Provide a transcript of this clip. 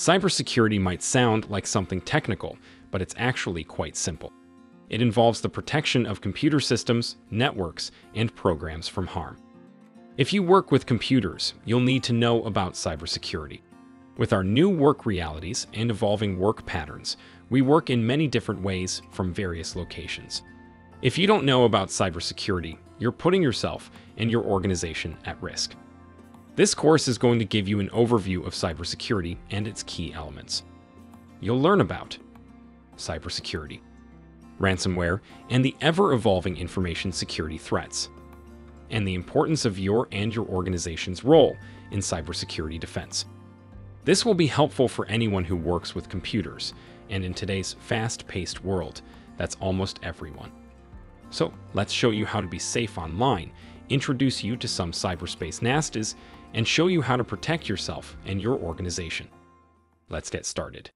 Cybersecurity might sound like something technical, but it's actually quite simple. It involves the protection of computer systems, networks, and programs from harm. If you work with computers, you'll need to know about cybersecurity. With our new work realities and evolving work patterns, we work in many different ways from various locations. If you don't know about cybersecurity, you're putting yourself and your organization at risk. This course is going to give you an overview of cybersecurity and its key elements. You'll learn about cybersecurity, ransomware, and the ever-evolving information security threats, and the importance of your and your organization's role in cybersecurity defense. This will be helpful for anyone who works with computers, and in today's fast-paced world, that's almost everyone. So let's show you how to be safe online, introduce you to some cyberspace nasties, and show you how to protect yourself and your organization. Let's get started.